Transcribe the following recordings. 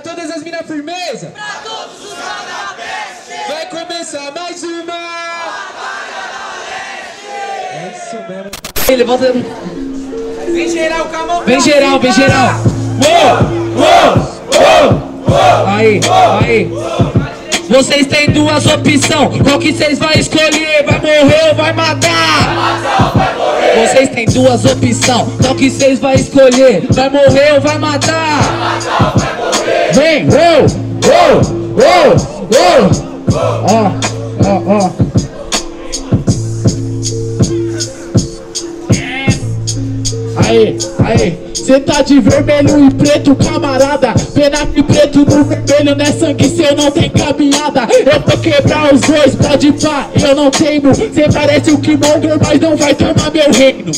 Todas as minas firmeza? Pra todos os canabestes! Vai começar mais uma! É isso mesmo. Ele volta. Vem geral, calma. Vem geral, vem geral. Uou, uou, uou. Aí, aí. Vocês têm duas opções. Qual que vocês vão escolher? Vai morrer ou vai matar? Vocês têm duas opções. Qual que vocês vão escolher? Vai morrer ou vai matar? Uou. Ó, ó, ó. Aí, aí, cê tá de vermelho e preto, camarada. Pena que preto no vermelho não é sangue seu, não tem caminhada. Eu vou quebrar os dois, pode pá, eu não teimo. Cê parece o Killmonger, mas não vai tomar meu reino.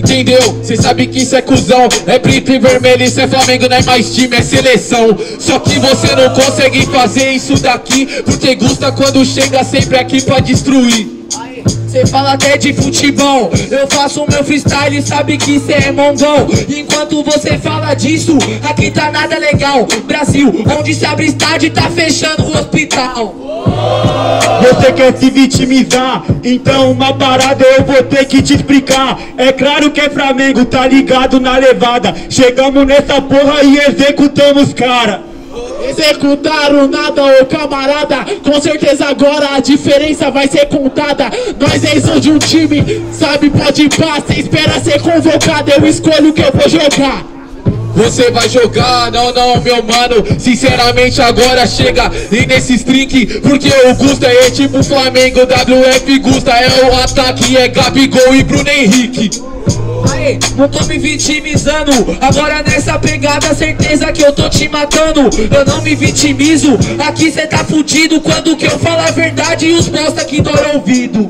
Entendeu? Cê sabe que isso é cuzão. É preto e vermelho, isso é Flamengo, não é mais time, é seleção. Só que você não consegue fazer isso daqui Porque gusta quando chega sempre aqui pra destruir Cê fala até de futebol, eu faço meu freestyle, sabe que cê é mongol. Enquanto você fala disso, aqui tá nada legal. Brasil, onde se abre estádio, tá fechando o hospital. Você quer se vitimizar? Então uma parada eu vou ter que te explicar É claro que é Flamengo, tá ligado na levada Chegamos nessa porra e executamos cara Executaram nada, ô camarada. Com certeza agora a diferença vai ser contada. Nós é isso de um time, sabe, pode pá. Cê espera ser convocado, eu escolho o que eu vou jogar. Você vai jogar, não, não, meu mano. Sinceramente agora chega. E nesse drink, porque o Gusta é tipo Flamengo WF Gusta é o ataque, é Gabigol e Bruno Henrique Aê, não tô me vitimizando. Agora nessa pegada, certeza que eu tô te matando. Eu não me vitimizo, aqui cê tá fudido Quando que eu falo a verdade e os bosta que dói ouvido.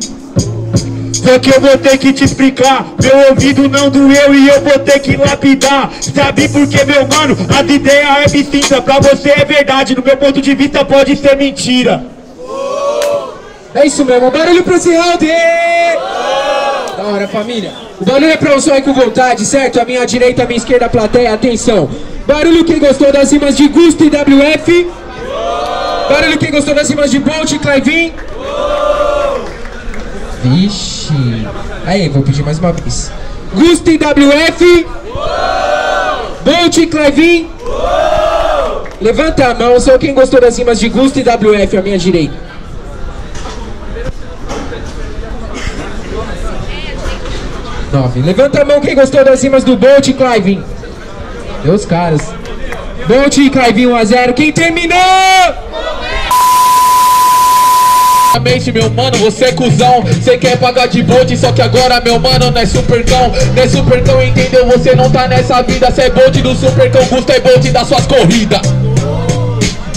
Só que eu vou ter que te explicar. Meu ouvido não doeu e eu vou ter que lapidar. Sabe por que, meu mano? As ideias é distinta. Pra você é verdade, no meu ponto de vista pode ser mentira. É isso mesmo, barulho pra esse round! Família. O barulho é pra um aí com vontade, certo? A minha direita, a minha esquerda, a plateia, atenção. Barulho quem gostou das rimas de Gusto e WF? Barulho quem gostou das rimas de Bolt e Clivin? Vixe. Aí, vou pedir mais uma vez. Gusto e WF? Bolt e Clivin? Levanta a mão, só quem gostou das rimas de Gusto e WF, a minha direita. Nove. Levanta a mão quem gostou das rimas do Bolt e Clivin. Meus caras. Bolt e Clivin 1 a 0. Quem terminou? Mente, meu mano, você é cuzão Cê quer pagar de bote, só que agora, meu mano, não é supercão Não é supercão, entendeu? Você não tá nessa vida Cê é bote do supercão, Gusta é bote das suas corridas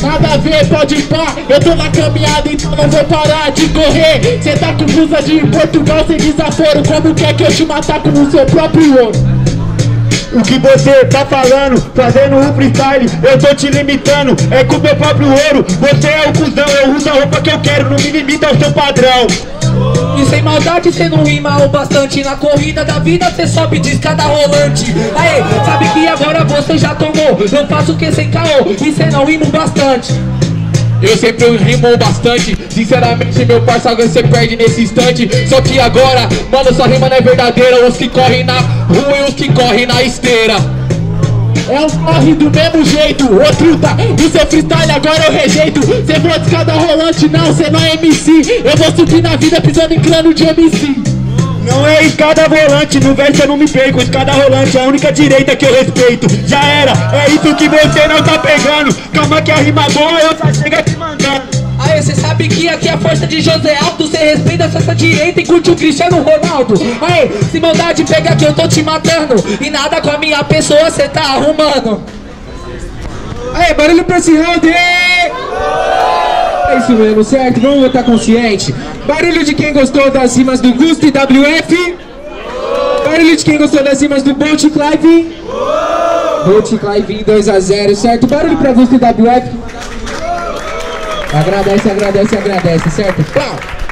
Nada a ver, pode ir pá, eu tô na caminhada, então não vou parar de correr Cê tá com blusa de Portugal, sem desaforo Como quer que eu te matar com o seu próprio ouro? O que você tá falando, fazendo o freestyle, eu tô te limitando, é com meu próprio ouro. Você é o cuzão, eu uso a roupa que eu quero, não me limita ao seu padrão. E sem maldade cê não rima o bastante. Na corrida da vida cê sobe de escada rolante. Aê, sabe que agora você já tomou. Eu faço o que sem caô e cê não rima o bastante. Eu sempre rimo bastante. Sinceramente, meu parça, você perde nesse instante. Só que agora, mano, sua rima não é verdadeira. Os que correm na rua e os que correm na esteira É um corre do mesmo jeito, ô truta, o seu freestyle agora eu rejeito Cê voa de escada rolante, não, cê não é MC Eu vou subir na vida pisando em crânio de MC Não é escada volante, no verso eu não me perco. Escada rolante é a única direita que eu respeito. Já era, é isso que você não tá pegando. Calma que a rima boa eu só chego aqui mandando. Aê, cê sabe que aqui a força de José Alto Cê respeita essa direita e curte o Cristiano Ronaldo Aê, se maldade pega que eu tô te matando E nada com a minha pessoa cê tá arrumando Aí, barulho pra esse round! É isso mesmo, certo? Vamos votar consciente. Barulho de quem gostou das rimas do Gusto e WF? Barulho de quem gostou das rimas do Bolt e Clive? Bolt e Clive 2 a 0, certo? Barulho pra Gusto e WF? Agradece, agradece, agradece, certo? Plau!